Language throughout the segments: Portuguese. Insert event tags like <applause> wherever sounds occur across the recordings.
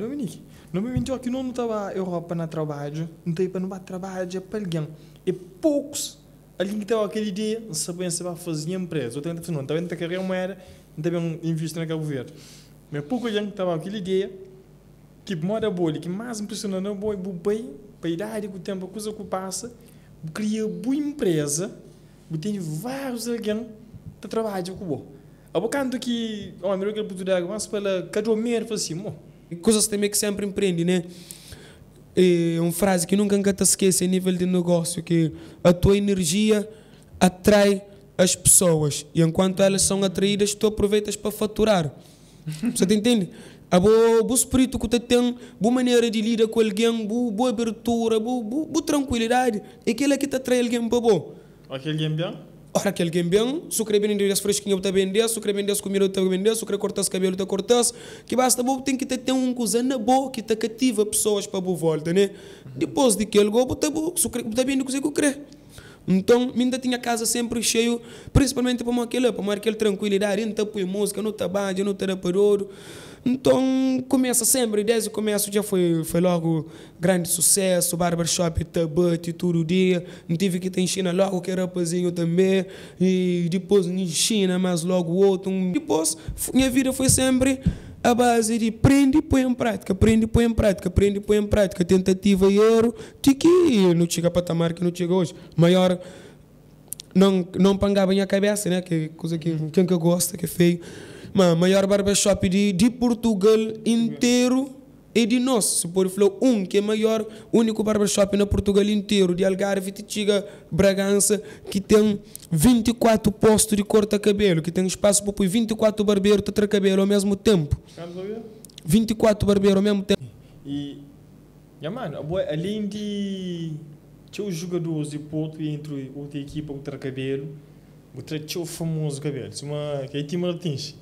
Dominique, não me mentiu que não estava Europa na trabalho, não estava para não trabalho para alguém. E poucos ali que estava aquela ideia, não sabia se vai fazer empresa. Eu estava não, estava carreira moeda, não estava investir na Cabo Verde. Mas pouco gente estava aquela ideia, que moda boa, que mais impressionante é boa, bem, para a idade, com o tempo, a coisa que passa, cria boa empresa, tem vários alguém que trabalham com o Abocando que, ó, melhor que Portugal, mas pela cada mês assim, Coisas também que sempre empreende, né? É uma frase que nunca te esquece a nível de negócio, que a tua energia atrai as pessoas e enquanto elas são atraídas, tu aproveitas para faturar. Você <laughs> te entende? A boa, boa espírito que tu tem, boa maneira de lidar com alguém, boa, boa abertura, boa, boa, boa tranquilidade, é aquilo que te atrai alguém para bom. Aquele bem? Ora, que alguém bem, sucre bem endereço as fresquinho está vender, sucre vender eu comida está vender, sucre cortar os cabelo está cortar, que basta bom, tem que ter, ter um na boca que está cativa pessoas para boa volta, né? Depois de que ele go, está bom, sucre está bem, consigo crer. Então, ainda tinha casa sempre cheio, principalmente para aquele, para aquele tranquilidade, não está põe música, não está banho, não está raparouro. Então, começa sempre, desde o começo já foi, foi logo grande sucesso, barbershop, tabate, todo dia. Tive que ter em China logo, que era rapazinho também. E depois em China, mas logo outro. Depois, minha vida foi sempre a base de prende e põe em prática, prende e põe em prática, prende e põe em prática, tentativa e erro, tiki, não chega a patamar que não chega hoje. Maior, não, não pangava a cabeça, né? Que coisa que quem que gosta, que é feio. Mas maior barbershop de, de Portugal inteiro é de nós. Se por falar um que é maior, único barbershop na Portugal inteiro, de Algarve, Titiga, Bragança, que tem 24 postos de corta-cabelo, que tem espaço para pôr 24 barbeiros a cabelo ao mesmo tempo. 24 barbeiros ao mesmo tempo. E, yeah, mano, além de tinha os jogadores de Porto entre outra equipa, outra cabelo, outra tinha o famoso cabelo, que é Tim Martins.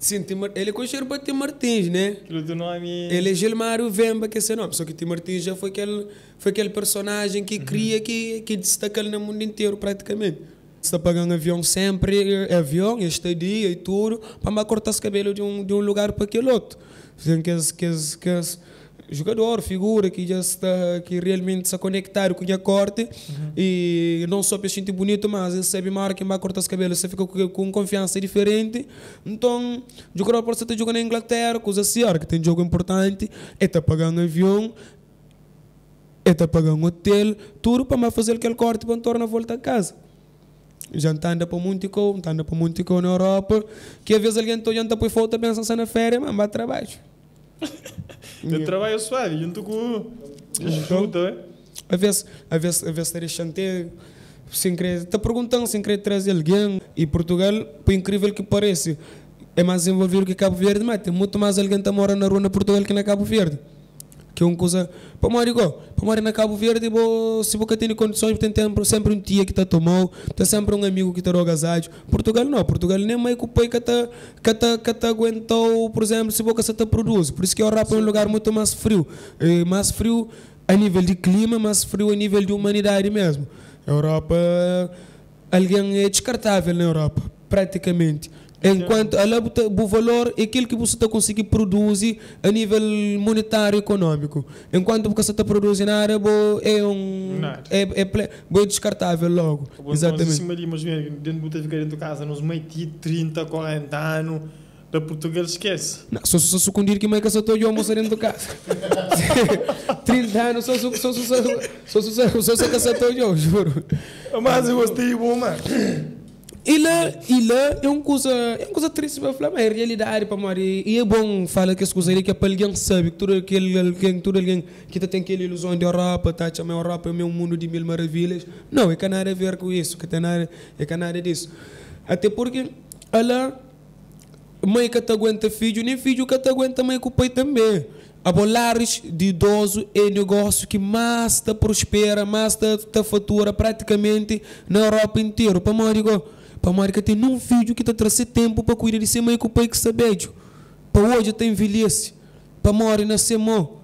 Sim, ele é conhecido para Tim Martins, né? Aquilo do nome. Ele é Gilmário Vemba, que é esse nome. Só que Tim Martins já foi aquele, foi aquele personagem que uhum. cria, que, que destaca ele no mundo inteiro, praticamente. Está pagando avião sempre, avião, estadia e tudo, para cortar os cabelos de um, de um lugar para aquele outro. Que, que, que, que jogador, figura que já está que realmente se conectar com a corte uhum. e não só para sentir bonito, mas recebe marca, vai cortar os cabelos, você fica com, com confiança diferente. Então, jogador pode estar jogando na Inglaterra, coisa assim, que tem jogo importante, é está pagando avião, é está pagando hotel, tudo para fazer aquele corte para tornar a volta a casa. Já está andando para muito está andando para muito na Europa, que às vezes alguém está olhando para fora, pensa na férias, mas vai trabalho. <laughs> Eu trabalho suave, junto com junto, é? Às vezes, às vezes, às vezes eles chantam sem querer, está perguntando sem querer trazer alguém. E Portugal, por incrível que pareça, é mais envolvido que Cabo Verde, mas tem muito mais alguém que mora na rua na Portugal que na Cabo Verde que é uma coisa. Para morar igual, para morar na Cabo Verde, bo, se você tem condições, tem sempre, sempre um tia que está tomando, tem sempre um amigo que está agasalho. Portugal não, Portugal nem meio que o pai que está que tá, que tá aguentou, por exemplo, se você está produz. Por isso que a Europa é um lugar muito mais frio. É mais frio a nível de clima, mais frio a nível de humanidade mesmo. A Europa, alguém é descartável na Europa, praticamente. Enquanto a o valor é aquilo que você está conseguindo produzir a nível monetário e econômico. Enquanto você está produzindo nada, é um. é É, é, é descartável logo. Bom, Exatamente. Mas imagina, dentro de ficar dentro de casa, nos meio 30, 40 anos. Da Portugal esquece. Não, só se eu condir que mãe que eu estou eu almoçar dentro de casa. 30 anos, só se eu só se eu só se eu só se eu juro. Mas eu gostei, bom, mano. E lá, e lá é uma coisa, é uma coisa triste para falar, mas é realidade para Mari. E é bom falar que as coisas que é para alguém sabe, que todo aquele, alguém, todo alguém que tem aquela ilusão de Europa, tá, chama Europa é o meu mundo de mil maravilhas. Não, é que nada a ver com isso, que tem nada, é que nada disso. Até porque, ela, mãe que te aguenta filho, nem filho que te aguenta mãe com o pai também. A bolares de idoso é negócio que mais te prospera, mais te, te fatura praticamente na Europa inteira. Para Mari, para marca tem um filho que está trazendo tempo para cuidar de ser mãe com o pai que sabe. Para hoje está envelhece. Para morrer nascer mó.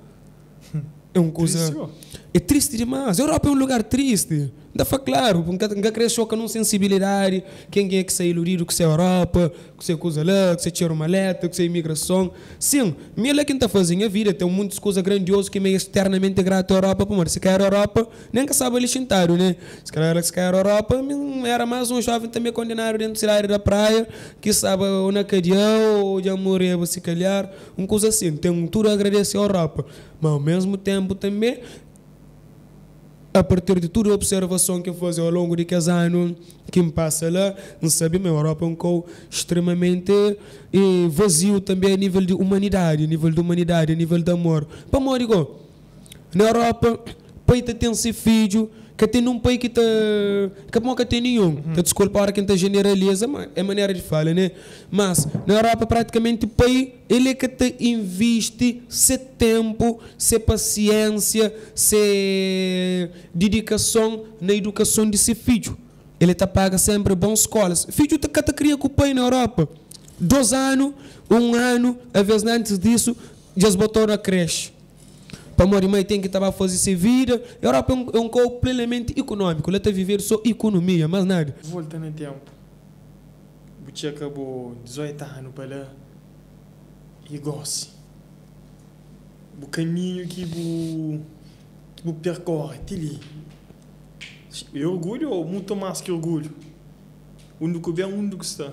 É uma coisa. É triste demais. A Europa é um lugar triste. Dá para claro, nunca, cresceu com sensibilidade. Quem é que se iludido que se é Europa, que é coisa lá, que se tira uma letra, que se é imigração. Sim, minha quem está fazendo a vida, tem muitas coisas grandiosas que me é externamente grato à Europa. Por se quer a Europa, nem que sabe licentário, né? Se quer se quer a Europa, era mais um jovem também condenado dentro da área da praia, que sabe ou na cadeia ou de amor, se calhar, uma coisa assim. Tem tudo a agradecer à Europa. Mas ao mesmo tempo também a partir de toda a observação que eu faço ao longo de cada ano que me passa lá, não sabe, a Europa é um pouco extremamente eh, vazio também a nível de humanidade, a nível de humanidade, a nível de amor. Para mim, digo, na Europa, peita tem esse filho, que tem um país que tá que não tem nenhum uhum. tá desculpa para quem está generaliza mas é maneira de falar né mas. Na Europa praticamente o país ele é que te investe se tempo se paciência se dedicação na educação de seu filho ele tá paga sempre boas escolas filho tá que cria com o país na Europa. Dois anos um ano às vezes antes disso já botou na creche para mãe tem que estar a fazer se vida. Europa é um, corpo plenamente econômico. Ele está viver só economia, mais nada. Voltando no tempo. Você acabou 18 anos para lá e gosta. O caminho que você percorre, ali. E orgulho ou muito mais que orgulho? Onde que vem, onde que está?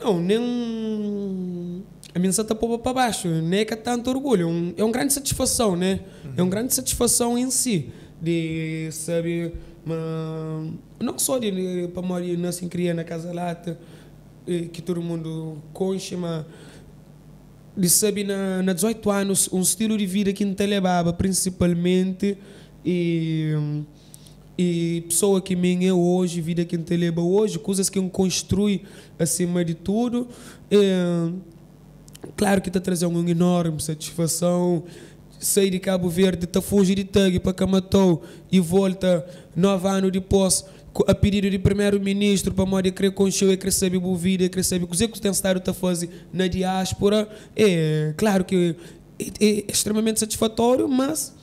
Não, nem a minha está para baixo, não é que é tanto orgulho, é, um, é uma grande satisfação, né? Uhum. É uma grande satisfação em si, de saber, não só de, para morar nascer criar na casa lata, que todo mundo conche, mas de saber na, na 18 anos um estilo de vida que te levava principalmente e e pessoa que me é hoje, vida que te leva hoje, coisas que eu construi acima de tudo. É, Claro que está trazendo uma enorme satisfação. Sair de Cabo Verde, está fugir de Tag para Camatou e volta nove anos depois a pedido de primeiro-ministro para morar querer concheu e querer saber o vida, querer saber o que o Estado está fazendo na diáspora. É claro que é, é extremamente satisfatório, mas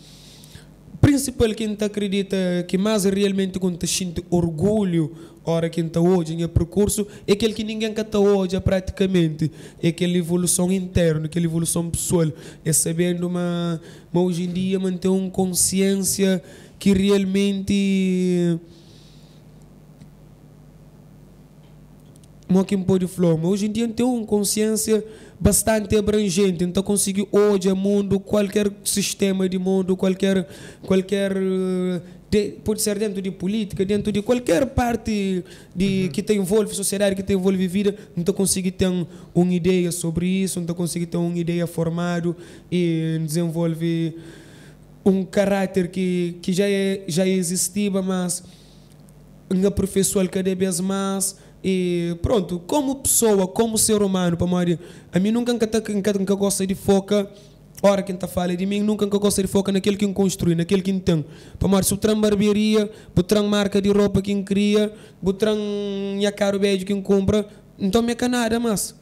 principal que a gente acredita que mais realmente quando te sente orgulho hora que está hoje em percurso é aquele que ninguém está hoje praticamente. É aquela evolução interna aquela evolução pessoal. É sabendo mas, mas hoje em dia manter uma consciência que realmente não que pode falar, mas hoje em dia tem uma consciência bastante abrangente, então conseguir hoje o mundo, qualquer sistema de mundo, qualquer qualquer de, pode ser dentro de política, dentro de qualquer parte de, uhum. que te envolve sociedade, que te envolve vida, não te consegue ter uma ideia sobre isso, não te consegue ter uma ideia formada e desenvolve um caráter que, que já, é, já existia, mas aperfeiçoar cada vez mais e pronto, como pessoa, como ser humano, para Maria, a mim nunca nunca, gosta de foca. Ora, quem está falando de mim nunca gosta de focar naquele que construi, naquele que tem. Para mais, se o barbearia, o marca de roupa que cria, o tram a caro beijo que compra, então me é nada mais.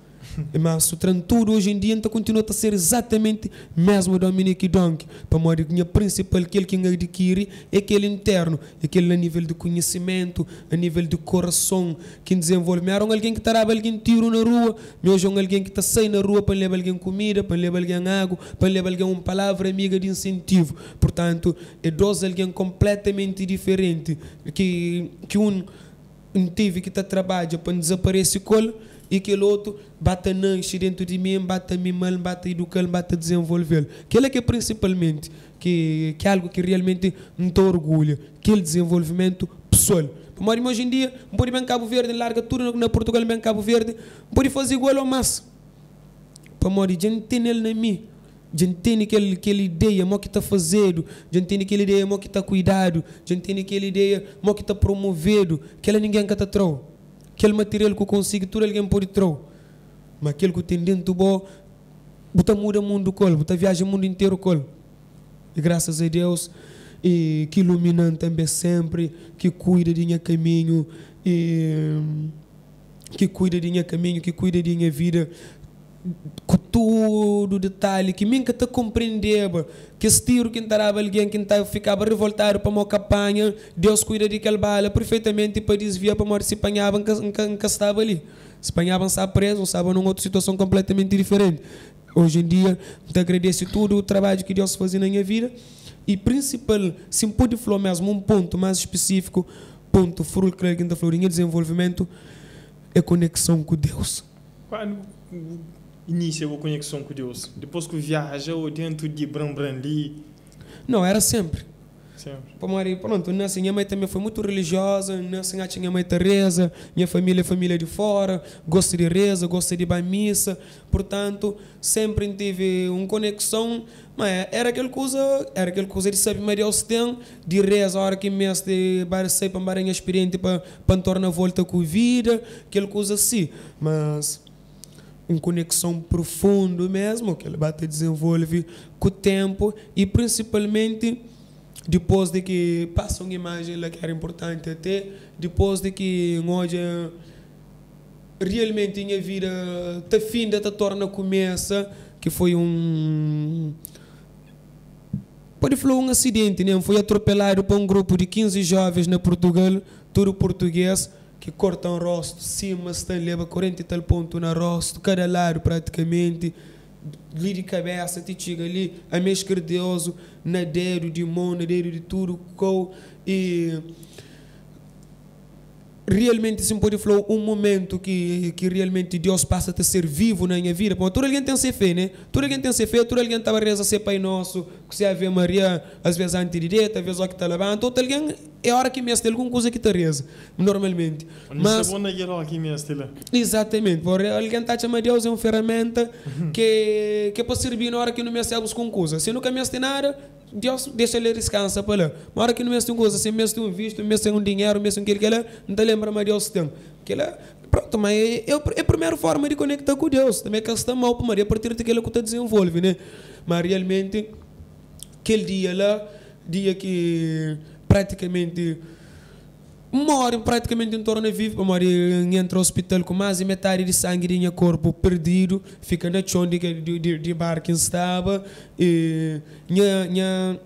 Mas o tudo hoje em dia então, continua a ser exatamente mesmo Dominique Donk. Para a minha principal, que adquire é aquele interno, aquele a nível de conhecimento, a nível de coração que desenvolve. Me alguém que está alguém tiro na rua, hoje alguém que está sem na rua para levar alguém comida, para levar alguém água, para levar alguém uma palavra amiga de incentivo. Portanto, é dois alguém completamente diferente que, que um, um teve que está trabalha para desaparecer com e aquele outro bata nasce dentro de mim, bata mimar, bata educar, bata desenvolver. Aquele é que é principalmente, que, que é algo que realmente me dá orgulho, aquele desenvolvimento pessoal. Mas hoje em dia, pode bem Cabo Verde, larga tudo na Portugal, bem Cabo Verde, pode fazer igual ou mais. Para morrer, gente tem ele na mim. gente tem aquele, aquela ideia, mo que está fazendo, gente tem aquela ideia, mo que está cuidado, gente tem aquela ideia, mo que está promovendo, que ela ninguém que está trou aquele material que consigo, tudo alguém pode trocar. Mas aquele que tem dentro bom, bota muda o mundo bota viaja o mundo inteiro colo. E graças a Deus, e que iluminando também sempre, que cuida de minha caminho, e que cuida de minha caminho, que cuida de minha vida. Com todo detalhe, que nunca te compreendeva, que esse tiro que entrava alguém que tá, ficava revoltado para uma campanha, Deus cuida de aquela bala perfeitamente para desviar para morrer se apanhavam que estava ali. Se apanhavam, estava preso, estava numa outra situação completamente diferente. Hoje em dia, te agradeço tudo o trabalho que Deus fazia na minha vida e principal, se pode falar mesmo um ponto mais específico, ponto fulcral que está florinha desenvolvimento, é conexão com Deus. Quando inicia a conexão com Deus? Depois que viaja ou dentro de Brambrandi? Não, era sempre. Sempre. Pomari, pronto, nessa minha mãe também foi muito religiosa, nessa minha mãe reza, minha família é família de fora, gosta de reza, gosta de ir missa, portanto, sempre tive uma conexão, mas era aquela coisa, era aquela coisa de saber Maria tem, de reza, a hora que me de sei para maranha experiente para para tornar volta com a vida, aquela coisa assim, mas uma conexão profunda mesmo, que ele bate desenvolve com o tempo e principalmente depois de que passa uma imagem que era importante até, depois de que hoje realmente minha vida está finda, está torna começa, que foi um pode falar um acidente, né? Foi atropelado por um grupo de 15 jovens na Portugal, tudo português, que cortam rosto, cima, estão leva 40 e tal ponto na rosto, cada lado praticamente ali de cabeça, te chega ali, a me esquerdoso, nadeiro de mão, nadeiro de tudo, com, e realmente se pode falar um momento que, que realmente Deus passa a ser vivo na minha vida. Porque todo alguém tem ser fé, né? Todo alguém tem ser fé, todo alguém estava a rezar ser Pai Nosso, que se Ave Maria, às vezes antes de direita, às vezes o que está levando. Todo alguém é hora que me tem alguma coisa que te reza, normalmente. Mas, exatamente, porque alguém está chamando Deus é uma ferramenta que, que é para servir na hora que não me alguma com coisa. Se nunca me nada, Deus deixa ele descansar para lá. Na hora que não me tem coisa, se me tem um visto, me tem um dinheiro, me tem aquilo que ele não te lembra, mas Deus tem. Que ele, pronto, mas é, é, é a primeira forma de conectar com Deus. Também que está mal para Maria, a partir daquilo que te desenvolve, né? Mas realmente, aquele dia lá, dia que praticamente mora praticamente em torno de vivo, mora entra no hospital com mais de metade de sangue de corpo perdido, fica na chão de, de, de, de bar que estava, e minha, minha,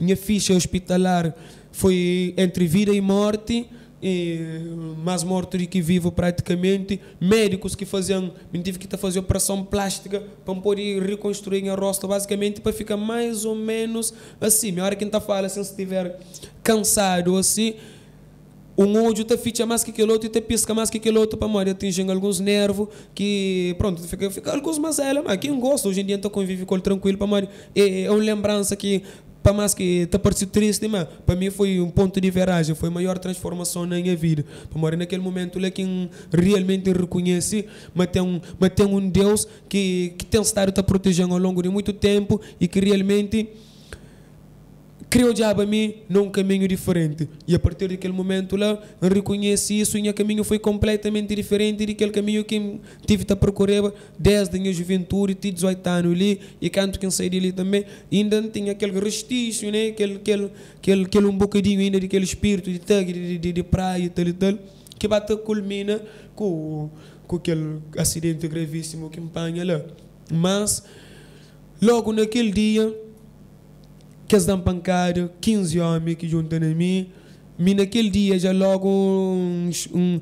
minha ficha hospitalar foi entre vida e morte, e mais morto do que vivo praticamente. Médicos que faziam, me tive que fazer operação plástica para poder reconstruir a rosto, basicamente para ficar mais ou menos assim. A hora que está fala, se estiver cansado assim, um olho te ficha mais que aquele outro e te pisca mais que aquele outro para morrer, atingir alguns nervos que, pronto, fica, fica alguns mas ela, mas quem gosta hoje em dia então convive com ele tranquilo para morrer. É, é uma lembrança que para mais que está parecido triste, mas para mim foi um ponto de viragem, foi a maior transformação na minha vida. Para morrer naquele momento, é quem realmente reconhece, mas tem um, mas tem um Deus que, que tem estado a protegendo ao longo de muito tempo e que realmente criou diabo a mim num caminho diferente. E a partir daquele momento lá, reconheci isso e o caminho foi completamente diferente daquele caminho que tive a procurar desde a minha juventude, tive 18 anos ali, e canto que saí dali também, ainda tinha aquele restício, né? aquele, aquele, aquele, aquele um bocadinho ainda daquele espírito de tag, de, de, de praia e tal e tal, que bate culmina com, com aquele acidente gravíssimo que me apanha lá. Mas, logo naquele dia, que as dão pancada, 15 homens que juntam a mim. E naquele dia já logo um,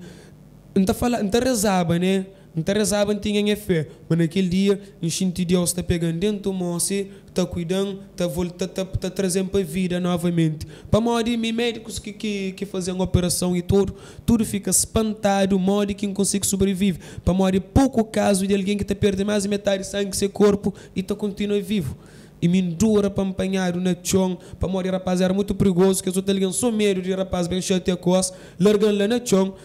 não está falando, não rezava, né? Não está rezava, não tinha fé. Mas naquele dia, um senti Deus está pegando dentro do moço, está cuidando, está voltando, está, está trazendo para a vida novamente. Para modo de médicos que, que, que fazem uma operação e tudo, tudo fica espantado, modo que não consegue sobreviver. Para de pouco caso de alguém que está perdendo mais de metade de sangue do seu corpo e está continua vivo e me dura para apanhar na chão, para morrer rapaz, era muito perigoso, que eu só tenho só medo de rapaz bem cheio de coisa, largando lá na.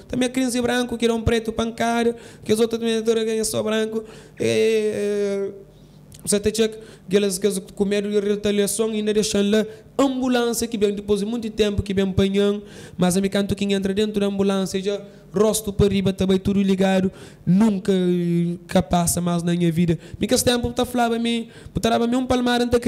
Também a criança branco, que era um preto pancário, que os outros também ganham só branco. E, você tem que aquelas que com medo de retaliação e ainda deixam lá ambulância que vem depois de muito tempo que vem apanhando, mas a me canto que entra dentro da ambulância já rosto para riba também tudo ligado, nunca capaz mais na minha vida. Que tempo está falando a mim, botava me um palmar ante a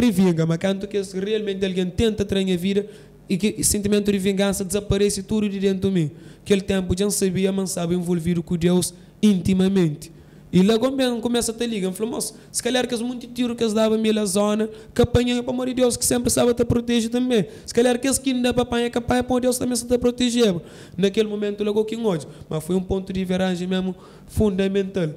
mas canto que realmente alguém tenta ter a minha vida e que o sentimento de vingança desaparece tudo de dentro de mim. Aquele tempo já sabia, mas sabe envolvido com Deus intimamente. E logo mesmo começa a te ligar, falou, moço, se calhar que as muito tiro que as dava na zona, que apanha, para amor de Deus, que sempre sabe te proteger também. Se calhar que as que ainda para apanhar, que apanha, para Deus também se te proteger. Naquele momento, logo que ódio. Mas foi um ponto de viragem mesmo fundamental.